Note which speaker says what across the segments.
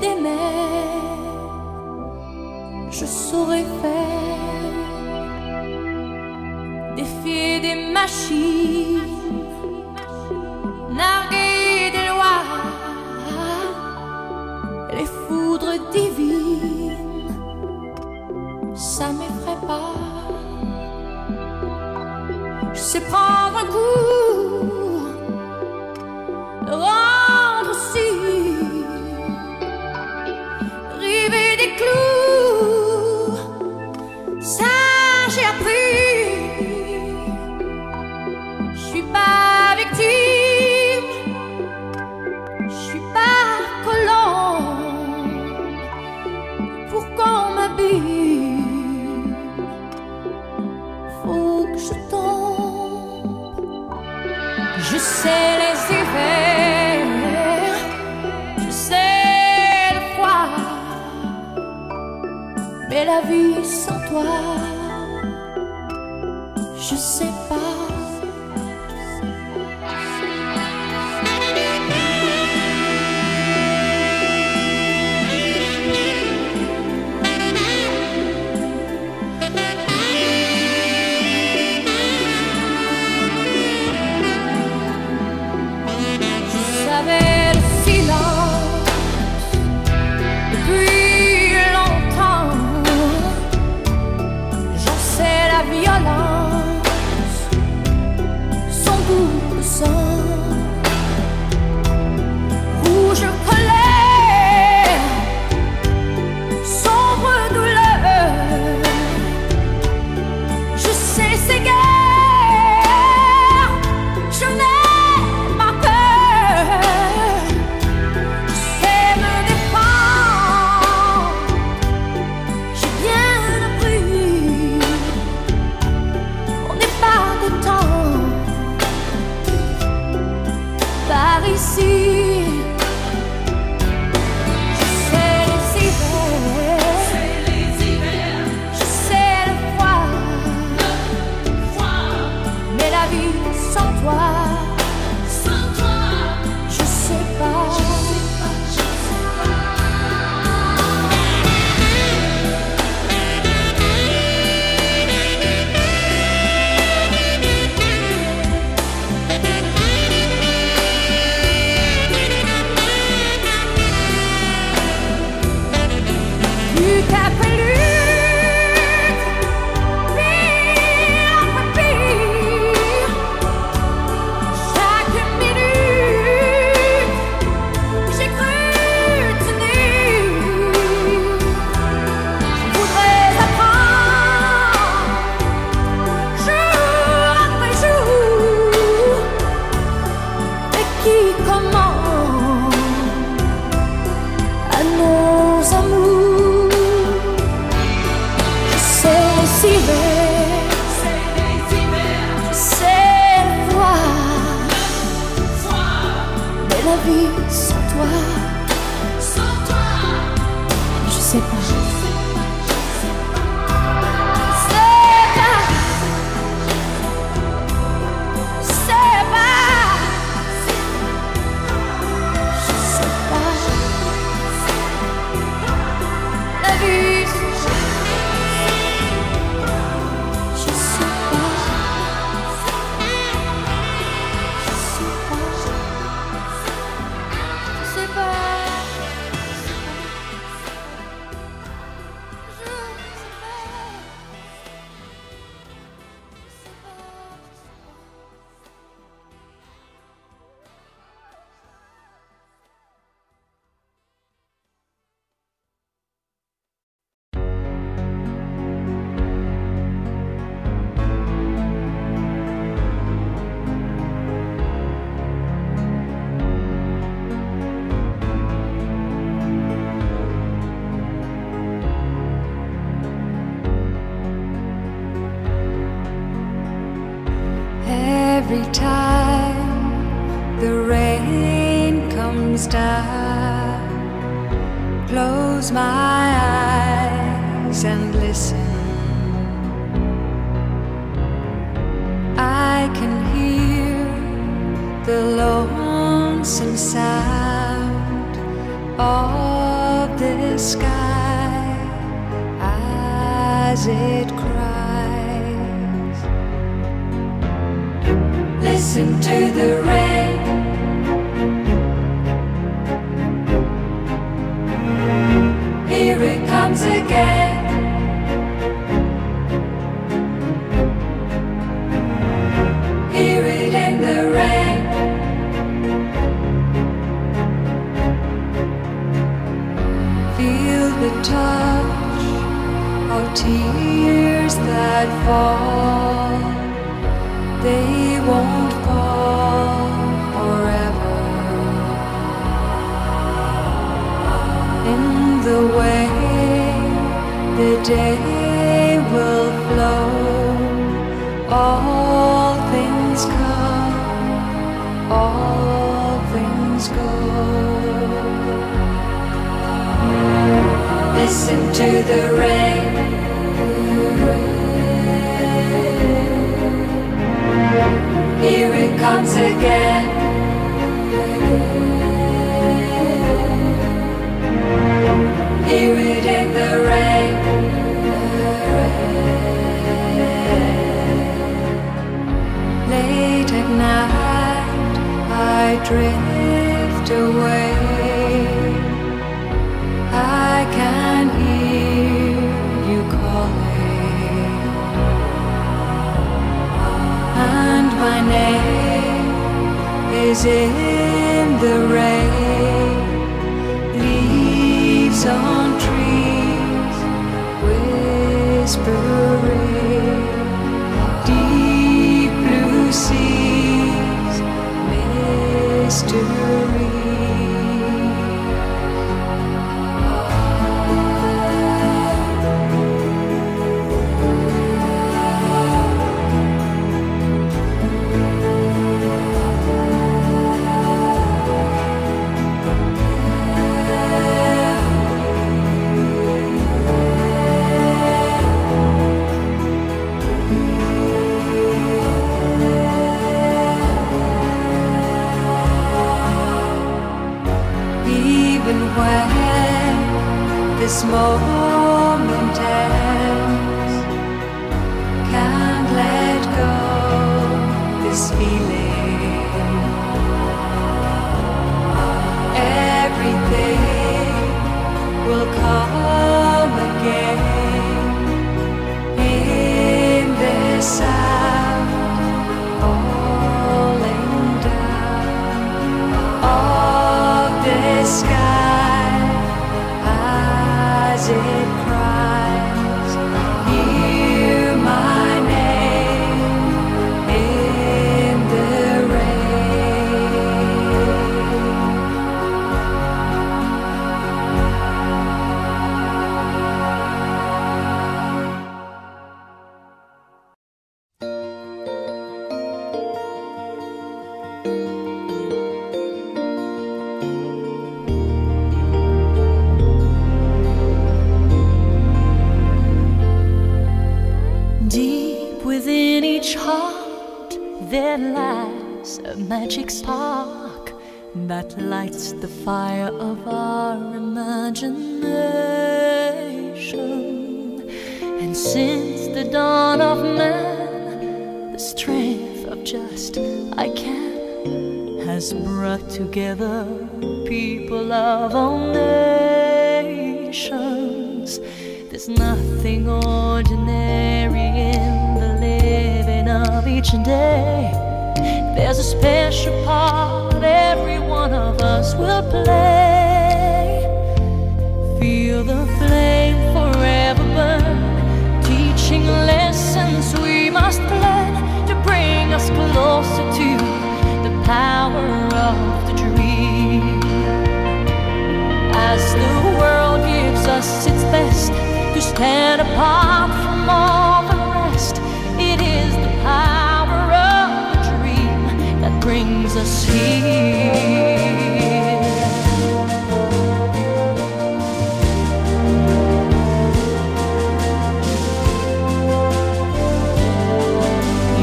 Speaker 1: des mers, je saurais faire défier des machines, narguer des lois, les foudres divines, ça m'effraie pas. Je sais prendre goût. Faut que je t'en... Je sais les éveils, je sais le froid, mais la vie sans toi.
Speaker 2: every time the rain comes down. Close my eyes and listen. I can hear the lonesome sound of the sky as it. To the rain. Here it comes again. Hear it in the rain. Feel the touch of tears that fall. They won't day will flow, all things come, all things go. Listen to the rain. Here it comes again. Hear it in the rain. I drift away. I can hear you calling, and my name is in the again in this sound
Speaker 1: magic spark that lights the fire of our imagination. And since the dawn of man, the strength of just I can has brought together people of all nations. There's nothing ordinary in the living of each day. There's a special part every one of us will play. Feel the flame forever burn, teaching lessons we must learn to bring us closer to the power of the dream. As the world gives us its best to stand apart from all us here.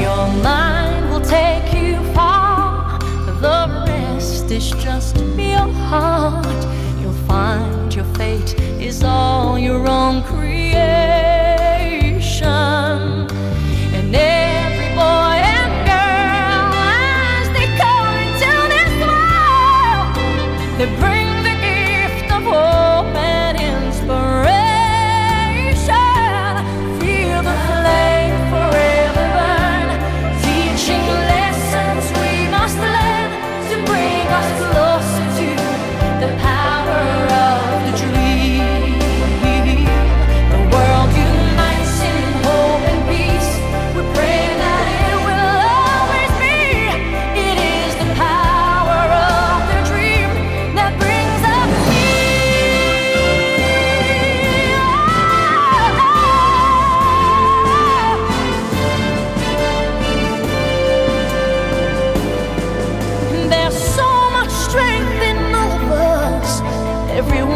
Speaker 1: Your mind will take you far, the rest is just your heart. You'll find your fate is all your own creation.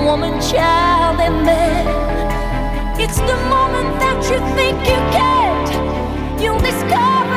Speaker 1: woman, child, and man. It's the moment that you think you can't, you'll discover.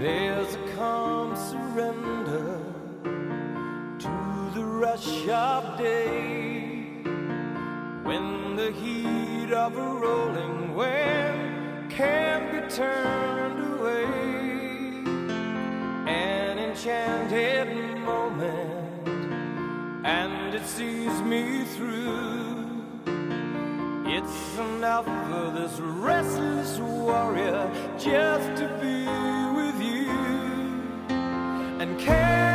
Speaker 3: There's a calm surrender to the rush of day when the heat of a rolling wave can't be turned away. An enchanted moment, and it sees me through. It's enough for this restless warrior just to and care.